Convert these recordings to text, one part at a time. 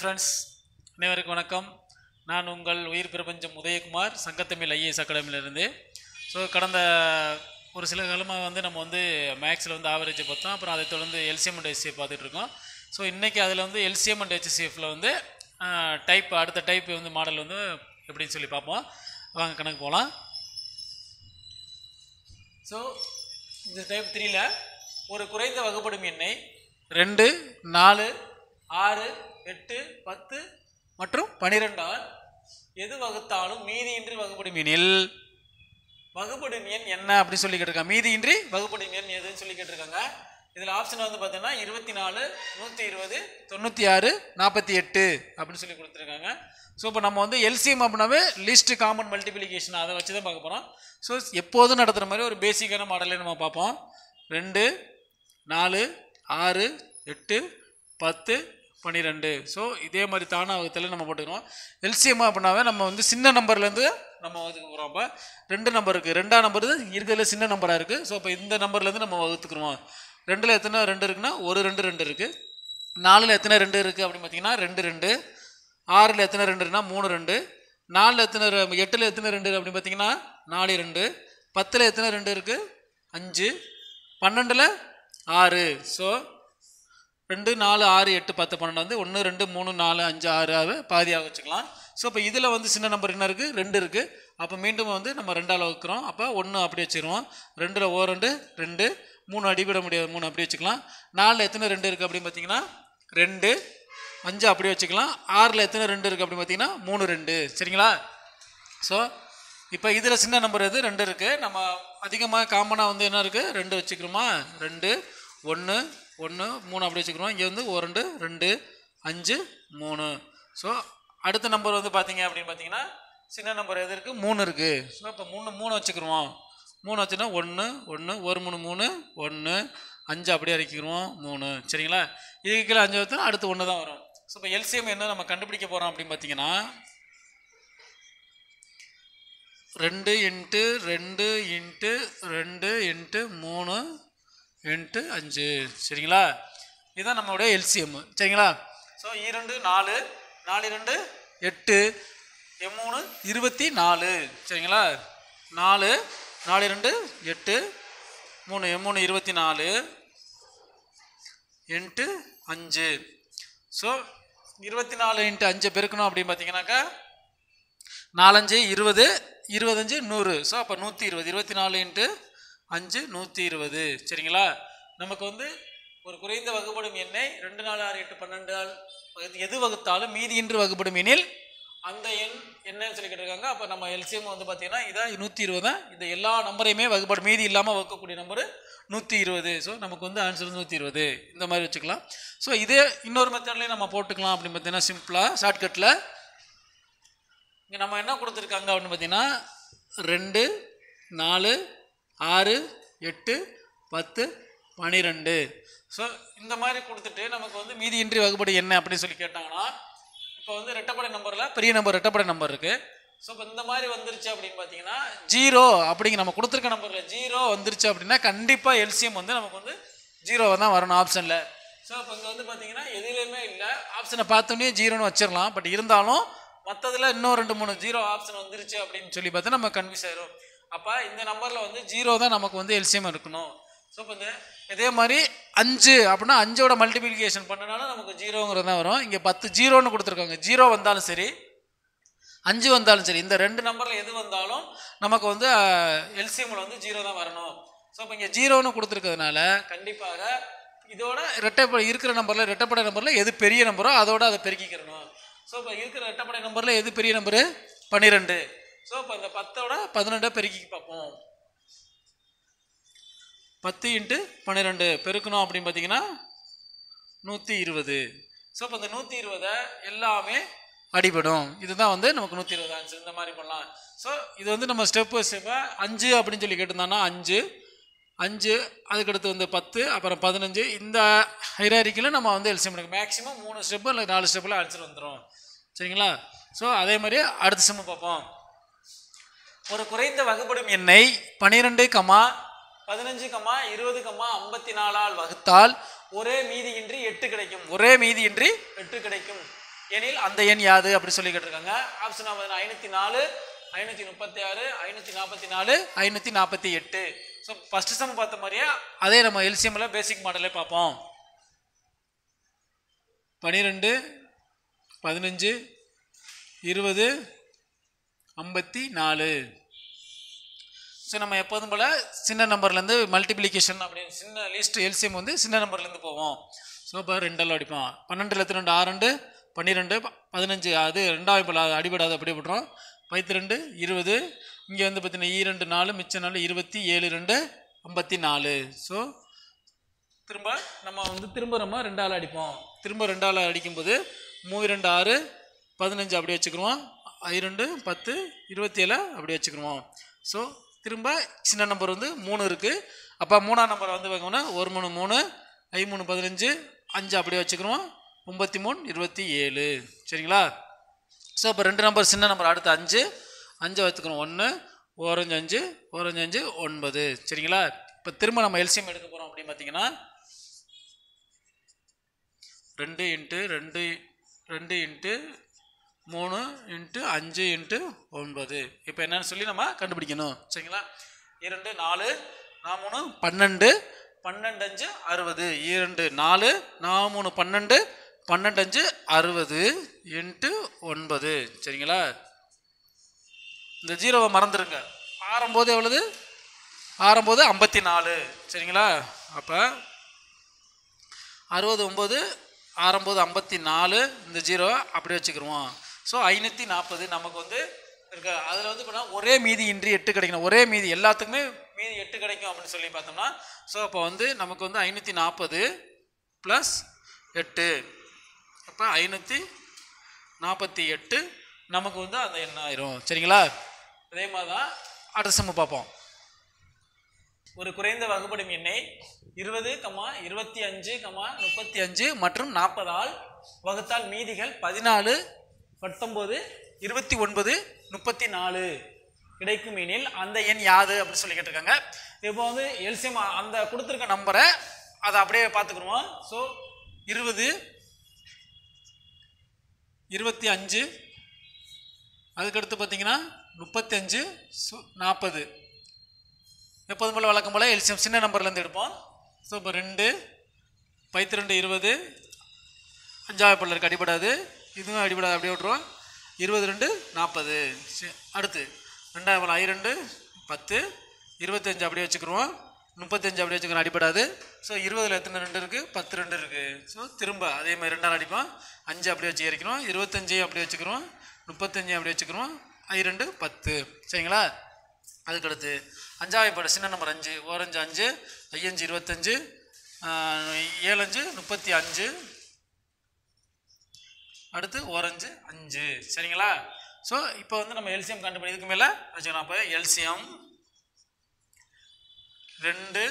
Friends அனைவருக்கும் வணக்கம். நான் உங்கள் உயிர் பிரபஞ்சம் உதயகுமார் சங்கத்தமிழ் ஐஏஎஸ் அகாடமியிலிருந்து. ஸோ கடந்த ஒரு சில காலமாக வந்து நம்ம வந்து மேக்ஸில் வந்து ஆவரேஜை பார்த்தோம். அப்புறம் அதை தொடர்ந்து எல்சிஎம் அண்ட் ஹெச்சிஎஃப் பார்த்துட்ருக்கோம் ஸோ இன்றைக்கி அதில் வந்து எல்சிஎம் அண்ட் ஹெச்சிஎஃப்பில் வந்து டைப் அடுத்த டைப் வந்து மாடல் வந்து எப்படின்னு சொல்லி பார்ப்போம். வாங்க கணக்கு போகலாம் ஸோ இந்த டைப் த்ரீயில் ஒரு குறைந்த வகுப்படும் எண்ணை ரெண்டு நாலு ஆறு எட்டு பத்து மற்றும் பனிரெண்டால் எது வகுத்தாலும் மீதியின்றி வகுப்படும் எனில் வகுப்படும் எண் என்ன அப்படின்னு சொல்லி கேட்டிருக்காங்க. மீதியின்றி வகுப்படும் எண் எதுன்னு சொல்லி கேட்டிருக்காங்க. இதில் ஆப்ஷன் வந்து பார்த்தீங்கன்னா இருபத்தி நாலு நூற்றி இருபது தொண்ணூற்றி ஆறு நாற்பத்தி எட்டு அப்படின்னு சொல்லி கொடுத்துருக்காங்க. ஸோ இப்போ நம்ம வந்து எல்சிஎம் அப்படின்னாவே லிஸ்ட் காமன் மல்டிப்ளிகேஷன் அதை வச்சு தான் பார்க்க போகிறோம் ஸோ எப்போதும் நடத்துகிற மாதிரி ஒரு பேசிக்கான மாடலே நம்ம பார்ப்போம். ரெண்டு நாலு ஆறு எட்டு பத்து பன்னிரெண்டு ஸோ இதே மாதிரி தானாகத்தில் நம்ம போட்டுக்கிறோம் எல்சிஎம் அப்படின்னாவே நம்ம வந்து சின்ன நம்பர்லேருந்து நம்ம வகுத்துக்க போகிறோம் அப்போ ரெண்டு நம்பர் இருக்குது ரெண்டாம் நம்பர் இருக்கிறதுல சின்ன நம்பராக இருக்குது ஸோ இப்போ இந்த நம்பர்லேருந்து நம்ம வகுத்துக்கிறோம். ரெண்டில் எத்தனை ரெண்டு இருக்குன்னா ஒரு ரெண்டு ரெண்டு இருக்குது நாலில் எத்தனை ரெண்டு இருக்குது அப்படின்னு பார்த்தீங்கன்னா ரெண்டு ரெண்டு. ஆறில் எத்தனை ரெண்டு இருக்குன்னா மூணு ரெண்டு. நாலில் எத்தனை எட்டில் எத்தனை ரெண்டு அப்படின்னு பார்த்தீங்கன்னா நாலு ரெண்டு. பத்தில் எத்தனை ரெண்டு இருக்குது அஞ்சு. பன்னெண்டில் ஆறு. ஸோ ரெண்டு நாலு ஆறு எட்டு பத்து பன்னெண்டு வந்து ஒன்று ரெண்டு மூணு நாலு அஞ்சு ஆறு ஆறு பாதியாக வச்சுக்கலாம். ஸோ இப்போ இதில் வந்து சின்ன நம்பர் என்ன இருக்குது ரெண்டு இருக்குது அப்போ மீண்டும் வந்து நம்ம ரெண்டால் வைக்கிறோம் அப்போ ஒன்று அப்படி வச்சிருவோம். ரெண்டில் ஓ ரெண்டு ரெண்டு. மூணு அடிவிட முடியாது. மூணு அப்படி வச்சுக்கலாம். நாலில் எத்தனை ரெண்டு இருக்குது அப்படின்னு பார்த்தீங்கன்னா ரெண்டு. அஞ்சு அப்படி வச்சுக்கலாம். ஆறில் எத்தனை ரெண்டு இருக்குது அப்படின்னு பார்த்தீங்கன்னா மூணு ரெண்டு. சரிங்களா? ஸோ இப்போ இதில் சின்ன நம்பர் எது? ரெண்டு இருக்குது நம்ம அதிகமாக காமனாக வந்து என்ன இருக்குது ரெண்டு வச்சுக்கிறோமா? ரெண்டு ஒன்று ஒன்று மூணு அப்படி வச்சுக்கிறோம். இங்கே வந்து ஒரு ரெண்டு ரெண்டு அஞ்சு மூணு. ஸோ அடுத்த நம்பர் வந்து பார்த்தீங்க அப்படின்னு பார்த்தீங்கன்னா சின்ன நம்பர் எது இருக்குது மூணு இருக்குது ஸோ இப்போ மூணு மூணு வச்சுக்கிறோம் மூணு வச்சுன்னா ஒன்று ஒன்று ஒரு மூணு மூணு ஒன்று அஞ்சு அப்படியே அரைக்கிறோம் மூணு. சரிங்களா? இதுக்கு கீழே அஞ்சு வச்சா அடுத்து ஒன்று தான் வரும். ஸோ இப்போ எல்சிஎம் என்ன நம்ம கண்டுபிடிக்க போகிறோம் அப்படின்னு பார்த்தீங்கன்னா ரெண்டு இன்ட்டு ரெண்டு இன்ட்டு ரெண்டு இன்ட்டு மூணு இன்ட்டு அஞ்சு சரிங்களா? இதுதான் நம்மளுடைய எல்சிஎம் சரிங்களா? ஸோ இரண்டு நாலு நாலு ரெண்டு எட்டு மூணு இருபத்தி நாலு சரிங்களா? நாலு நாலு ரெண்டு எட்டு மூணு மூணு இருபத்தி நாலு இன்ட்டு அஞ்சு. ஸோ இருபத்தி நாலு இன்ட்டு அஞ்சு பெருக்கணும் அப்படின்னு பார்த்தீங்கன்னாக்கா நாலஞ்சு இருபது இருபத்தஞ்சு நூறு. ஸோ அப்போ நூற்றி இருபது இருபத்தி நாலு இன்ட்டு அஞ்சு நூற்றி இருபது. சரிங்களா? நமக்கு வந்து ஒரு குறைந்த வகுப்படும் எண்ணை ரெண்டு நாலு ஆறு எட்டு பன்னெண்டு ஆள் எது வகுத்தாலும் மீதி இன்று வகுப்படும் எண்ணில் அந்த எண் என்னன்னு சொல்லி கேட்டிருக்காங்க. அப்போ நம்ம எல்சிஎம் வந்து பார்த்தீங்கன்னா இதான் நூற்றி இருபது தான். இந்த எல்லா நம்பரையுமே வகுப்படும். மீதி இல்லாமல் வகுக்கக்கூடிய நம்பர் நூற்றி இருபது. ஸோ நமக்கு வந்து ஆன்சர் நூற்றி இருபது. இந்த மாதிரி வச்சுக்கலாம். ஸோ இதே இன்னொரு மெத்தட்லேயும் நம்ம போட்டுக்கலாம் அப்படின்னு பார்த்தீங்கன்னா சிம்பிளாக ஷார்ட்கட்டில் இங்கே நம்ம என்ன கொடுத்துருக்காங்க அப்படின்னு பார்த்தீங்கன்னா ரெண்டு நாலு ஆறு எட்டு பத்து பனிரெண்டு. ஸோ இந்த மாதிரி கொடுத்துட்டு நமக்கு வந்து மீதி இன்றி வகுப்படி என்ன அப்படின்னு சொல்லி கேட்டாங்கன்னா இப்போ வந்து ரெட்டப்படை நம்பரில் பெரிய நம்பர் ரெட்டப்படை நம்பர் இருக்குது ஸோ இப்போ இந்த மாதிரி வந்துருச்சு அப்படின்னு பார்த்தீங்கன்னா ஜீரோ அப்படிங்க நம்ம கொடுத்துருக்க நம்பரில் ஜீரோ வந்துருச்சு அப்படின்னா கண்டிப்பாக எல்சிஎம் வந்து நமக்கு வந்து ஜீரோவை தான் வரணும் ஆப்ஷனில் ஸோ இப்போ இங்கே வந்து பார்த்தீங்கன்னா எதுலேயுமே இல்லை. ஆப்ஷனை பார்த்தோன்னே ஜீரோன்னு வச்சிடலாம். பட் இருந்தாலும் மற்றதில் இன்னும் ரெண்டு மூணு ஜீரோ ஆப்ஷன் வந்துருச்சு அப்படின்னு சொல்லி பார்த்தா நம்ம கன்ஃபியூஸ் ஆயிரும். அப்போ இந்த நம்பரில் வந்து ஜீரோ தான் நமக்கு வந்து எல்சிஎம் இருக்கணும். ஸோ இப்போ இந்த இதே மாதிரி அஞ்சு அப்படின்னா அஞ்சோட மல்டிபிளிகேஷன் பண்ணனாலும் நமக்கு ஜீரோங்கிறது தான் வரும். இங்கே பத்து ஜீரோன்னு கொடுத்துருக்காங்க. ஜீரோ வந்தாலும் சரி அஞ்சு வந்தாலும் சரி இந்த ரெண்டு நம்பரில் எது வந்தாலும் நமக்கு வந்து எல்சிஎம்மில் வந்து ஜீரோ தான் வரணும். ஸோ இப்போ இங்கே ஜீரோன்னு கொடுத்துருக்கிறதுனால கண்டிப்பாக இதோட ரெட்டைப்படை இருக்கிற நம்பரில் ரெட்டைப்படை நம்பரில் எது பெரிய நம்பரோ அதோட அதை பெருக்கிக்கிறணும். ஸோ இப்போ இருக்கிற ரெட்டைப்படை நம்பரில் எது பெரிய நம்பரு பன்னிரெண்டு. ஸோ இப்போ இந்த பத்தோட பதினெண்டை பெருக்கி பார்ப்போம். பத்து இன்ட்டு பன்னிரெண்டு பெருக்கணும் அப்படின்னு பார்த்தீங்கன்னா நூற்றி இருபது. ஸோ இப்போ இந்த நூற்றி இருபதை எல்லாமே அடிபடும். இதுதான் வந்து நமக்கு நூற்றி இருபது ஆன்சர் இந்த மாதிரி பண்ணலாம். ஸோ இது வந்து நம்ம ஸ்டெப்பு ஸ்டெப்பாக அஞ்சு அப்படின்னு சொல்லி கேட்டிருந்தோம்னா அஞ்சு அஞ்சு அதுக்கடுத்து வந்து பத்து அப்புறம் பதினஞ்சு. இந்த ஹைராரிக்கில் நம்ம வந்து எல்சியம் எடுக்க மேக்ஸிமம் மூணு ஸ்டெப்பு இல்லை நாலு ஸ்டெப்பில் ஆன்சர் வந்துடும் சரிங்களா? ஸோ அதே மாதிரி அடுத்த செம்மு பார்ப்போம். ஒரு குறைந்த வகுப்படும் எண்ணை பன்னிரெண்டு கமா பதினஞ்சு கமா இருபது கமா ஐம்பத்தி நாலால் வகுத்தால் ஒரே மீதியின்றி எட்டு கிடைக்கும். ஒரே மீதியின்றி எட்டு கிடைக்கும். எனில் அந்த எண் யாது அப்படி சொல்லி கேட்டிருக்காங்க. ஆப்ஷன் பார்த்தீங்கன்னா ஐநூற்றி நாலு ஐநூற்றி முப்பத்தி ஆறு ஐநூற்றி நாற்பத்தி நாலு ஐநூற்றி நாற்பத்தி எட்டு. ஸோ ஃபஸ்ட்டு சம் பார்த்த மாதிரியே? அதே நம்ம எல்சிஎம்மில் பேசிக் மாடலே பார்ப்போம். பன்னிரெண்டு பதினஞ்சு இருபது ஐம்பத்தி நாலு. ஸோ நம்ம எப்போதும் போல் சின்ன நம்பர்லேருந்து மல்டிப்ளிகேஷன் அப்படின்னு சின்ன லீஸ்ட் எல்சிஎம் வந்து சின்ன நம்பர்லேருந்து போவோம் ஸோ இப்போ ரெண்டெல்லாம் அடிப்போம். பன்னெண்டு எத்தனை ரெண்டு? ஆறு ரெண்டு பன்னிரெண்டு ப- பதினஞ்சு. அது ரெண்டாவது போல் அடிபடாது அப்படியே போட்டுரும் பைத்து ரெண்டு இருபது. இங்கே வந்து பார்த்தீங்கன்னா ஈரெண்டு நாலு மிச்ச நாலு இருபத்தி ஏழு ரெண்டு ஐம்பத்தி நாலு. ஸோ திரும்ப நம்ம வந்து திரும்ப நம்ம ஆள் அடிப்போம். திரும்ப ரெண்டாள் அடிக்கும்போது மூணு ரெண்டு ஆறு பதினஞ்சு அப்படி வச்சுக்கிருவோம். ஐ ரெண்டு பத்து இருபத்தி ஏழு அப்படி வச்சுக்கிருவோம். ஸோ திரும்ப சின்ன நம்பர் வந்து மூணு இருக்குது அப்போ மூணாம் நம்பர் வந்து பார்க்கணும்னா ஒரு மூணு மூணு ஐ மூணு பதினஞ்சு அஞ்சு அப்படியே வச்சுக்கிறோம் ஒம்பத்தி மூணு இருபத்தி ஏழு. சரிங்களா? ஸோ இப்போ ரெண்டு நம்பர் சின்ன நம்பர் அடுத்து அஞ்சு. அஞ்சை வச்சுக்கிறோம் ஒன்று ஓரஞ்சு அஞ்சு ஓரஞ்சு அஞ்சு ஒன்பது. சரிங்களா? இப்போ திரும்ப நம்ம எல்சிஎம் எடுக்க போகிறோம் அப்படின்னு பார்த்தீங்கன்னா ரெண்டு இன்ட்டு ரெண்டு ரெண்டு இன்ட்டு மூணு இன்ட்டு அஞ்சு இன்ட்டு ஒன்பது. இப்போ என்னன்னு சொல்லி நம்ம கண்டுபிடிக்கணும். சரிங்களா? இரண்டு நாலு நான் மூணு பன்னெண்டு பன்னெண்டு அஞ்சு அறுபது. இரண்டு நாலு நான் மூணு பன்னெண்டு பன்னெண்டு அஞ்சு அறுபது இன்ட்டு ஒன்பது. சரிங்களா? இந்த ஜீரோவை மறந்துடுங்க ஆறும்போது எவ்வளவு? ஆறும்போது ஐம்பத்தி நாலு சரிங்களா? அப்போ அறுபது ஒம்பது ஆறும்போது ஐம்பத்தி நாலு இந்த ஜீரோ அப்படி வச்சுக்கிருவோம். ஸோ ஐநூற்றி நாற்பது நமக்கு வந்து இருக்கு. அதில் வந்து பண்ணால் ஒரே மீதி இன்றி எட்டு கிடைக்கணும். ஒரே மீதி எல்லாத்துக்குமே மீதி எட்டு கிடைக்கும் அப்படின்னு சொல்லி பார்த்தோம்னா ஸோ அப்போ வந்து நமக்கு வந்து ஐநூற்றி நாற்பது ப்ளஸ் எட்டு. அப்போ ஐநூற்றி நாற்பத்தி எட்டு நமக்கு வந்து அந்த என்ன ஆயிரும்? சரிங்களா? அதே மாதிரி தான் அடுத்த செம்மு பார்ப்போம். ஒரு குறைந்த வகுப்படும் எண்ணை இருபது கமா இருபத்தி அஞ்சு கமா முப்பத்தி அஞ்சு மற்றும் நாற்பதால் வகுத்தால் மீதிகள் பதினாலு பத்தொம்போது இருபத்தி ஒன்பது முப்பத்தி நாலு. கிடைக்கும் எனில் அந்த எண் யாது அப்படின்னு சொல்லி கேட்டிருக்காங்க. இப்போ வந்து எல்சிஎம் அந்த கொடுத்துருக்க நம்பரை அதை அப்படியே பார்த்துக்குருவோம். ஸோ இருபது இருபத்தி அஞ்சு அதுக்கடுத்து பார்த்தீங்கன்னா முப்பத்தஞ்சு நாற்பது. எப்போதும் போல் வழக்கம் போல் எல்சிஎம் சின்ன நம்பர்லேருந்து எடுப்போம். ஸோ இப்போ ரெண்டு பைத்து ரெண்டு இருபது அஞ்சாவது பிள்ளருக்கு அடிபடாது. இதுவும் அடிபடாது அப்படியே விட்ருவோம் இருபது ரெண்டு நாற்பது. சரி, அடுத்து. ரெண்டாவது போல் ஐ ரெண்டு பத்து. இருபத்தஞ்சு அப்படியே வச்சுக்கிருவோம். முப்பத்தஞ்சு அப்படியே வச்சுக்கிறோம் அடிபடாது. ஸோ இருபதில் எத்தனை ரெண்டு இருக்குது பத்து ரெண்டு இருக்குது ஸோ திரும்ப அதே மாதிரி ரெண்டாவது அடிப்போம். அஞ்சு அப்படியே வச்சு இறக்கிறோம் இருபத்தஞ்சையும் அப்படியே வச்சுக்கிறோம் முப்பத்தஞ்சையும் அப்படியே வச்சுக்கிறோம் ஐ ரெண்டு பத்து. சரிங்களா? அதுக்கடுத்து. அஞ்சாவது படம் சின்ன நம்பர் அஞ்சு. ஓரஞ்சு அஞ்சு ஐயஞ்சு இருபத்தஞ்சு ஏழஞ்சு முப்பத்தி அஞ்சு. அடுத்து ஓரஞ்சு அஞ்சு. சரிங்களா? ஸோ இப்போ வந்து நம்ம எல்சிஎம் கண்டுபிடி இதுக்கு மேலே வச்சுக்கலாம் அப்போ எல்சிஎம் ரெண்டு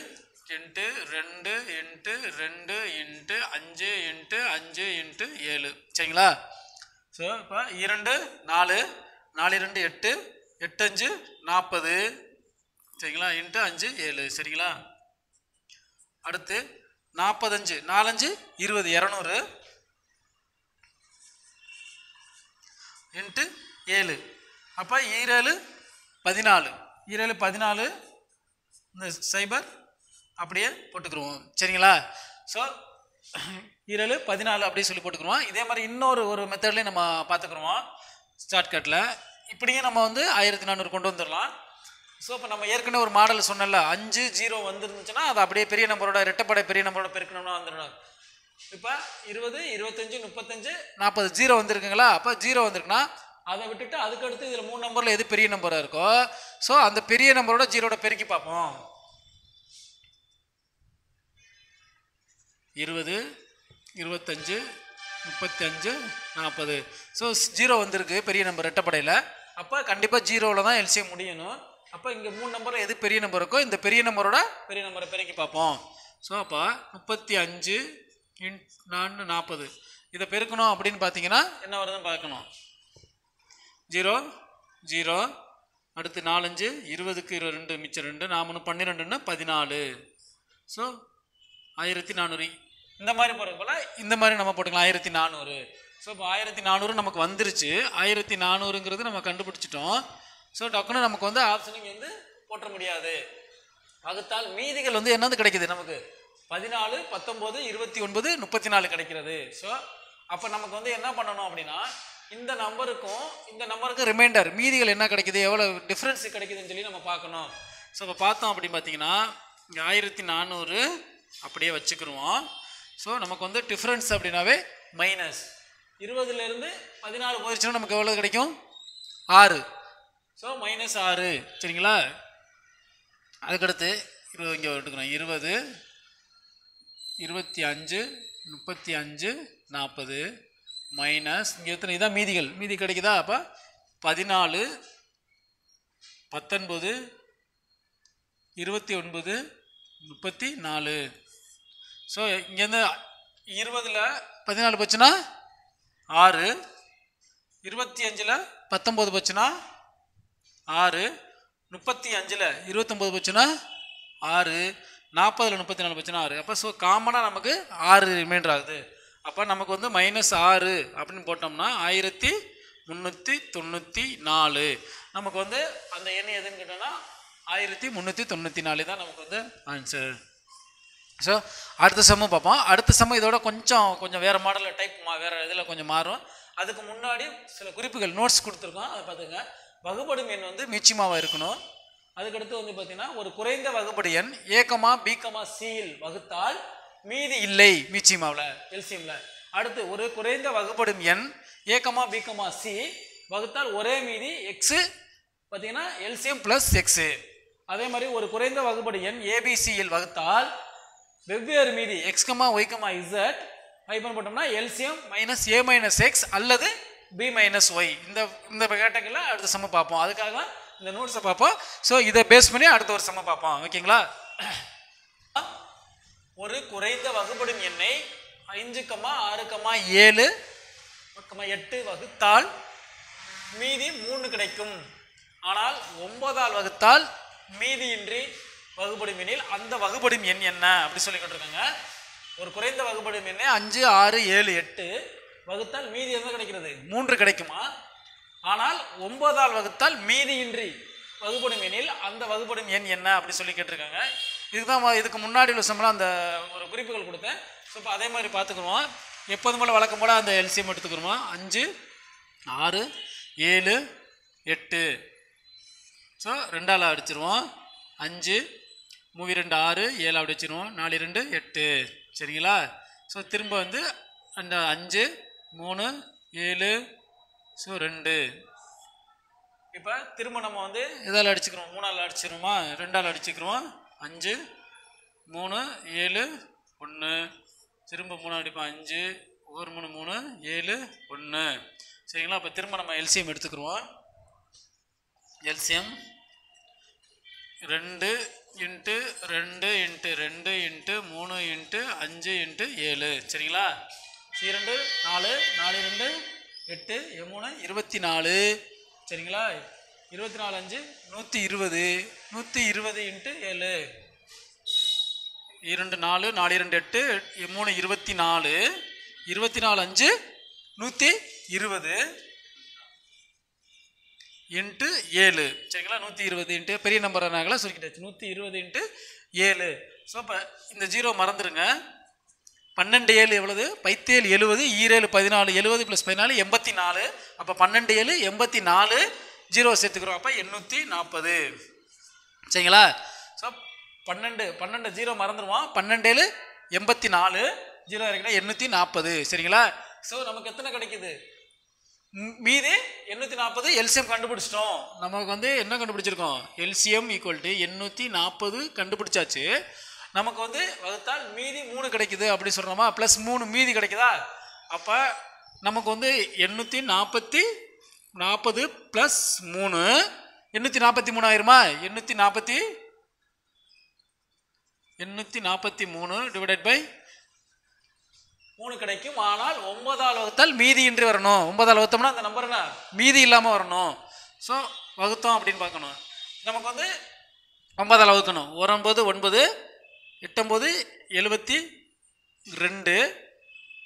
இன்ட்டு ரெண்டு இன்ட்டு ரெண்டு இன்ட்டு அஞ்சு இன்ட்டு அஞ்சு இன்ட்டு ஏழு. சரிங்களா? ஸோ இப்போ இரண்டு நாலு நாலு ரெண்டு எட்டு எட்டு அஞ்சு நாற்பது சரிங்களா? இன்ட்டு அஞ்சு ஏழு. சரிங்களா? அடுத்து நாற்பத்தஞ்சு நாலஞ்சு இருபது இரநூறு. இன்ட்டு ஏழு. அப்போ ஈரேழு பதினாலு. ஈரேழு பதினாலு இந்த சைபர் அப்படியே போட்டுக்கிருவோம். சரிங்களா? ஸோ ஈரேழு பதினாலு அப்படியே சொல்லி போட்டுக்கிருவோம். இதே மாதிரி இன்னொரு ஒரு மெத்தட்லேயும் நம்ம பார்த்துக்குருவோம். ஷார்ட்கட்டில் இப்படியும் நம்ம வந்து ஆயிரத்தி நானூறு கொண்டு வந்துடலாம். ஸோ இப்போ நம்ம ஏற்கனவே ஒரு மாடல் சொன்னல அஞ்சு ஜீரோ வந்துருந்துச்சுன்னா அது அப்படியே பெரிய நம்பரோட ரெட்டப்படை பெரிய நம்பரோட பெருக்கணும்னா வந்துடணும். இப்போ இருபது இருபத்தஞ்சு முப்பத்தஞ்சு. நாற்பது ஜீரோ வந்திருக்குங்களா? அப்போ ஜீரோ வந்திருக்குன்னா அதை விட்டுட்டு அதுக்கடுத்து இதில் மூணு நம்பரில் எது பெரிய நம்பராக இருக்கோ ஸோ அந்த பெரிய நம்பரோட ஜீரோட பெருக்கி பார்ப்போம். இருபது இருபத்தஞ்சு முப்பத்தஞ்சு நாற்பது ஸோ ஜீரோ வந்திருக்கு பெரிய நம்பர் ரெட்டப்படையில் அப்போ கண்டிப்பாக ஜீரோவில் தான் எல்சிஎம் முடியணும். அப்போ இங்கே மூணு நம்பரில் எது பெரிய நம்பர் இருக்கோ இந்த பெரிய நம்பரோட பெரிய நம்பரை பெருக்கி பார்ப்போம். ஸோ அப்போ முப்பத்தி அஞ்சு இன் நான்கு நாற்பது. இதை பெருக்கணும் அப்படின்னு பார்த்தீங்கன்னா என்ன வருதுன்னு பார்க்கணும். ஜீரோ ஜீரோ அடுத்து நாலஞ்சு இருபதுக்கு இருபது ரெண்டு மிச்சம் ரெண்டு நாம பன்னிரெண்டுன்னா பதினாலு. ஸோ ஆயிரத்தி நானூறு. இந்த மாதிரி போடுறது போல் இந்த மாதிரி நம்ம போட்டுக்கலாம் ஆயிரத்தி நானூறு. ஸோ இப்போ ஆயிரத்தி நானூறு நமக்கு வந்துருச்சு. ஆயிரத்தி நானூறுங்கிறது நம்ம கண்டுபிடிச்சிட்டோம். ஸோ டக்குன்னு நமக்கு வந்து ஆப்ஷனிங் வந்து போட்ட முடியாது. வகுத்தால் மீதிகள் வந்து என்னது கிடைக்குது நமக்கு? பதினாலு பத்தொம்போது இருபத்தி ஒன்பது முப்பத்தி நாலு கிடைக்கிறது. ஸோ அப்போ நமக்கு வந்து என்ன பண்ணணும் அப்படின்னா இந்த நம்பருக்கும் இந்த நம்பருக்கும் ரிமைண்டர் மீதிகள் என்ன கிடைக்குது எவ்வளோ டிஃப்ரென்ஸ் கிடைக்குதுன்னு சொல்லி நம்ம பார்க்கணும். ஸோ இப்போ பார்த்தோம் அப்படின்னு பார்த்தீங்கன்னா இங்கே ஆயிரத்தி நானூறு அப்படியே வச்சுக்கிருவோம். ஸோ நமக்கு வந்து டிஃப்ரென்ஸ் அப்படின்னாவே மைனஸ் இருபதுலேருந்து பதினாலு போயிடுச்சுன்னா நமக்கு எவ்வளோ கிடைக்கும்? ஆறு. ஸோ மைனஸ் ஆறு. சரிங்களா? அதுக்கடுத்து இருபது இங்கே விட்டுக்கிறோம். இருபது இருபத்தி அஞ்சு முப்பத்தி அஞ்சு நாற்பது மைனஸ் இங்கே எத்தனை? இதான் மீதிகள். மீதி கிடைக்குதா? அப்போ பதினாலு பத்தொன்பது இருபத்தி ஒன்பது முப்பத்தி நாலு. ஸோ இங்கேருந்து இருபதில் பதினாலு போச்சுன்னா ஆறு இருபத்தி அஞ்சில் பத்தொம்போது போச்சுன்னா ஆறு முப்பத்தி அஞ்சில் இருபத்தொம்போது போச்சுன்னா ஆறு நாற்பதில் முப்பத்தி நாலு பட்சம் ஆறு அப்போ ஸோ காமனாக நமக்கு ஆறு ரிமைண்டர் ஆகுது. அப்போ நமக்கு வந்து மைனஸ் ஆறு அப்படின்னு போட்டோம்னா ஆயிரத்தி முந்நூற்றி தொண்ணூற்றி நாலு. நமக்கு வந்து அந்த எண் எதுன்னு கேட்டோம்னா ஆயிரத்தி முந்நூற்றி தொண்ணூற்றி நாலு தான் நமக்கு வந்து ஆன்சர் ஸோ அடுத்த செம்மு பார்ப்போம். அடுத்த செம்மு இதோட கொஞ்சம் கொஞ்சம் வேறு மாடலில் டைப் மா வேறு இதில் கொஞ்சம் மாறும். அதுக்கு முன்னாடி சில குறிப்புகள் நோட்ஸ் கொடுத்துருக்கோம். அதை பார்த்துங்க வகுபடும் எண் வந்து மிச்சிமாவாக இருக்கணும். அதுக்கடுத்து வந்து பார்த்தீங்கன்னா ஒரு குறைந்த வகுப்படி எண் ஏக்கமா பிகமா சியில் வகுத்தால் மீதி இல்லை. மீச்சிமாவில் எல்சிஎம்ல அடுத்து ஒரு குறைந்த வகுப்படும் எண் ஏக்கமா பிகமா சி வகுத்தால் ஒரே மீதி எக்ஸு பார்த்தீங்கன்னா எல்சிஎம் ப்ளஸ் எக்ஸு அதே மாதிரி ஒரு குறைந்த வகுப்படி எண் ஏபிசியில் வகுத்தால் வெவ்வேறு மீதி x comma y comma z hyphen போட்டோம்னா LCM minus a minus x அல்லது பி மைனஸ் ஒய் இந்த இந்த கேட்டகரியில் அடுத்த சம பார்ப்போம். அதுக்காக இந்த நோட்ஸை பார்ப்போம். ஸோ இதை பேஸ் பண்ணி அடுத்த ஒரு சம பார்ப்போம். ஓகேங்களா ஒரு குறைந்த வகுப்படும் எண்ணை ஐந்து கமா ஆறு கமா ஏழு கமா எட்டு வகுத்தால் மீதி மூணு கிடைக்கும். ஆனால் ஒன்பதால் வகுத்தால் மீதியின்றி வகுப்படும் எண்ணில் அந்த வகுப்படும் எண் என்ன? அப்படி சொல்லி கொண்டிருக்காங்க ஒரு குறைந்த வகுப்படும் எண்ணை அஞ்சு ஆறு ஏழு எட்டு வகுத்தால் மீதி என்ன கிடைக்கிறது? மூன்று கிடைக்குமா? ஆனால் ஒன்பதால் வகுத்தால் மீதியின்றி வகுப்படும் எண்ணில் அந்த வகுப்படும் எண் என்ன அப்படி சொல்லி கேட்டிருக்காங்க. இதுதான் தான் இதுக்கு முன்னாடி உள்ள சம்பளம் அந்த ஒரு குறிப்புகள் கொடுத்தேன். ஸோ இப்போ அதே மாதிரி பார்த்துக்குருவோம் எப்போதும் போல் வழக்கம் போல் அந்த எல்சிஎம் எடுத்துக்கிறோமா? அஞ்சு ஆறு ஏழு எட்டு. ஸோ ரெண்டால் அடிச்சிருவோம். அஞ்சு மூவி ரெண்டு ஆறு ஏழு அப்படி வச்சிருவோம் நாலு ரெண்டு எட்டு. சரிங்களா? ஸோ திரும்ப வந்து அந்த அஞ்சு மூணு ஏழு ஸோ ரெண்டு. இப்போ திரும்ப நம்ம வந்து எதால் அடிச்சுக்கிறோம்? மூணால் அடிச்சிருவோமா? ரெண்டால் அடிச்சுக்கிறோம்? அஞ்சு. மூணு ஏழு ஒன்று திரும்ப மூணு அடிப்போம். அஞ்சு. ஒரு மூணு மூணு ஏழு ஒன்று சரிங்களா? அப்போ திரும்ப நம்ம எல்சிஎம் எடுத்துக்கிறோம் எல்சிஎம் ரெண்டு இன்ட்டு ரெண்டு இன்ட்டு ரெண்டு இன்ட்டு மூணு இன்ட்டு அஞ்சு இன்ட்டு ஏழு. சரிங்களா? இரண்டு ரெண்டு. நாலு. நாலு ரெண்டு. எட்டு மூணு இருபத்தி நாலு சரிங்களா? இருபத்தி நாலு அஞ்சு நூற்றி இருபது. நூற்றி இருபது இன்ட்டு ஏழு. இரண்டு நாலு நாலு இரண்டு எட்டு எ- மூணு இருபத்தி நாலு இருபத்தி நாலு அஞ்சு நூற்றி இருபது. இன்ட்டு ஏழு. சரிங்களா? நூற்றி இருபது இன்ட்டு பெரிய நம்பர் நாங்களா சுருக்கிட்டாச்சு. நூற்றி இருபது இன்ட்டு ஏழு. ஸோ இப்போ இந்த ஜீரோ மறந்துடுங்க பன்னெண்டு ஏழு எவ்வளவு? பைத்தேழு எழுபது ஈரேழு பதினாலு எழுபது ப்ளஸ் பதினாலு எண்பத்தி நாலு அப்போ பன்னெண்டு ஏழு எண்பத்தி நாலு ஜீரோ சேர்த்துக்கிறோம். அப்போ எண்ணூற்றி நாற்பது சரிங்களா? ஸோ பன்னெண்டு பன்னெண்டு ஜீரோ மறந்துடுவோம் பன்னெண்டு ஏழு எண்பத்தி நாலு ஜீரோ இருக்குன்னா எண்ணூற்றி நாற்பது சரிங்களா? ஸோ நமக்கு எத்தனை கிடைக்குது? மீது மீதி எண்ணூற்றி நாற்பது எல்சிஎம் கண்டுபிடிச்சிட்டோம். நமக்கு வந்து என்ன கண்டுபிடிச்சிருக்கோம்? எல்சிஎம் ஈக்குவல் டு எண்ணூற்றி நாற்பது கண்டுபிடிச்சாச்சு. நமக்கு வந்து வகுத்தால் மீதி மூணு கிடைக்குது அப்படி சொல்கிறோமா ப்ளஸ் மூணு மீதி கிடைக்குதா? அப்போ நமக்கு வந்து எண்ணூற்றி நாற்பத்தி நாற்பது ப்ளஸ் மூணு எண்ணூற்றி நாற்பத்தி மூணு ஆயிருமா? எண்ணூற்றி நாற்பத்தி எண்ணூற்றி நாற்பத்தி மூணு டிவைடட் பை மூணு கிடைக்கும். ஆனால் ஒன்பதால் வகுத்தால் மீதியின்றி வரணும். ஒன்பதால் வகுத்தோம்னா அந்த நம்பர் என்ன? மீதி இல்லாமல் வரணும். ஸோ வகுத்தோம் அப்படின்னு பார்க்கணும். நமக்கு வந்து ஒன்பதால் வகுக்கணும். ஒரு ஒன்பது ஒன்பது எட்டொம்பது எழுபத்தி ரெண்டு.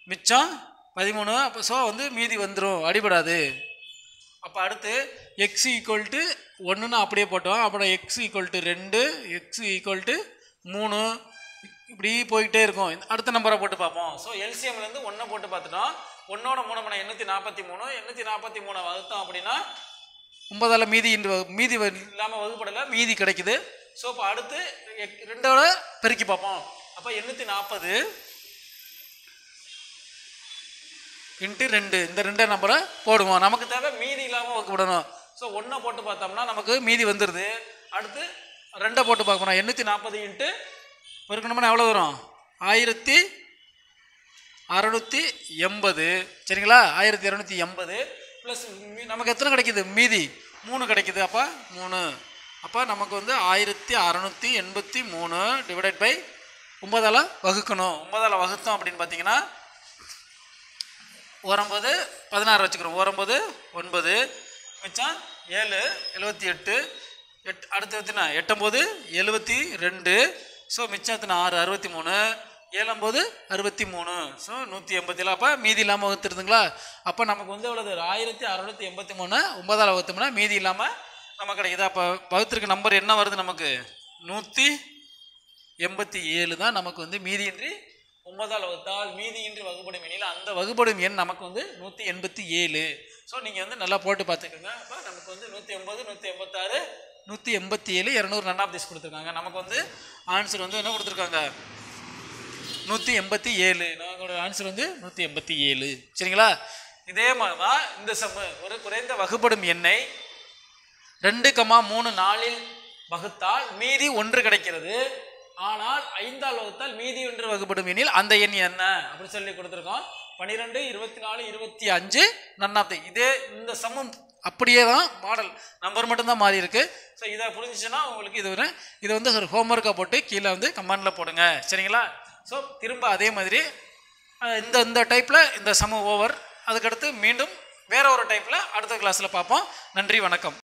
மிச்சம் பதிமூணு. அப்போ ஸோ வந்து மீதி வந்துடும் அடிபடாது. அப்போ அடுத்து எக்ஸ் ஈக்குவல் டு ஒன்றுன்னு அப்படியே போட்டோம். அப்புறம் எக்ஸ் ஈக்குவல் டு ரெண்டு எக்ஸ் ஈக்குவல் டு மூணு. இப்படி போயிட்டே இருக்கும். இந்த- அடுத்த நம்பரை போட்டு பார்ப்போம். ஸோ எல்சிஎம்லேருந்து ஒன்றை போட்டு பார்த்துட்டோம். ஒன்றோட மூணு மணி எண்ணூற்றி நாற்பத்தி மூணு. எண்ணூற்றி நாற்பத்தி மூணு வகுத்தோம் அப்படின்னா ஒன்பதால் மீதி இன்று மீதி இல்லாமல் வகுப்படலை. மீதி கிடைக்குது. ஸோ இப்போ அடுத்து ரெண்டோட பெருக்கி பார்ப்போம். அப்போ எண்ணூற்றி நாற்பது இன்ட்டு ரெண்டு. இந்த ரெண்டே நம்பரை போடுவோம். நமக்கு தேவை மீதி இல்லாமல் விடணும். ஸோ ஒன்றை போட்டு பார்த்தோம்னா நமக்கு மீதி வந்துடுது அடுத்து ரெண்டை போட்டு பார்க்கணும் எண்ணூற்றி நாற்பது இன்ட்டு பெருக்கணும்னா எவ்வளோ வரும்? ஆயிரத்தி அறநூற்றி எண்பது. சரிங்களா? ஆயிரத்தி இரநூத்தி எண்பது. ப்ளஸ் நமக்கு எத்தனை கிடைக்குது? மீதி. மூணு கிடைக்குது. அப்போ மூணு. அப்போ நமக்கு வந்து ஆயிரத்தி அறநூற்றி எண்பத்தி மூணு டிவைடட் பை ஒன்பதால் வகுக்கணும். ஒன்பதால் வகுத்தோம் அப்படின்னு பார்த்தீங்கன்னா ஓரம்பது பதினாறு வச்சுக்கிறோம். ஓரம்பது ஒன்பது மிச்சம் ஏழு எழுபத்தி எட்டு எட் அடுத்து எத்தனை? எட்டொம்போது எழுபத்தி ரெண்டு. ஸோ மிச்சம் எத்தனை? ஆறு அறுபத்தி மூணு. ஏழம்போது அறுபத்தி மூணு. ஸோ நூற்றி எண்பத்தி ஏழு. அப்போ மீதி இல்லாமல் வகுத்துருதுங்களா? அப்போ நமக்கு வந்து எவ்வளோது ஆயிரத்தி அறநூற்றி எண்பத்தி மூணு. ஒன்பதால் வகுத்தோம்னா மீதி இல்லாமல் நமக்கு கிடைக்குது அப்போ வகுத்திருக்க நம்பர் என்ன வருது நமக்கு? நூற்றி எண்பத்தி ஏழு தான் நமக்கு வந்து மீதியின்றி ஒன்பதால் வகுத்தால் மீதியின்றி வகுப்படும் எண்ணில் அந்த வகுப்படும் எண் நமக்கு வந்து நூற்றி எண்பத்தி ஏழு. ஸோ நீங்கள் வந்து நல்லா போட்டு பார்த்துக்கோங்க. அப்போ நமக்கு வந்து நூற்றி எண்பது நூற்றி எண்பத்தாறு நூற்றி எண்பத்தி ஏழு இரநூறு ரெண்டாம் தேஸ் கொடுத்துருக்காங்க. நமக்கு வந்து ஆன்சர் வந்து என்ன கொடுத்துருக்காங்க? நூற்றி எண்பத்தி ஏழு. நம்மளோட ஆன்சர் வந்து நூற்றி எண்பத்தி ஏழு. சரிங்களா? இதே மாதிரி தான் இந்த சம ஒரு குறைந்த வகுப்படும் எண்ணை ரெண்டு கமா மூணு நாளில் வகுத்தால் மீதி ஒன்று கிடைக்கிறது. ஆனால் ஐந்தால் வகுத்தால் மீதி ஒன்று வகுப்படும் எனில் அந்த எண் என்ன? அப்படி சொல்லி கொடுத்துருக்கோம். பன்னிரெண்டு இருபத்தி நாலு இருபத்தி அஞ்சு நன்னாப்தி இதே இந்த சமம் அப்படியே தான் மாடல் நம்பர் மட்டும்தான் மாறி இருக்கு. ஸோ இதை புரிஞ்சுச்சுன்னா உங்களுக்கு இது ஒரு இதை வந்து ஒரு ஹோம்ஒர்க்காக போட்டு கீழே வந்து கமெண்டில் போடுங்க. சரிங்களா? ஸோ திரும்ப அதே மாதிரி இந்த இந்த டைப்பில் இந்த சம ஓவர் அதுக்கடுத்து மீண்டும் வேற ஒரு டைப்பில் அடுத்த கிளாஸில் பார்ப்போம். நன்றி வணக்கம்.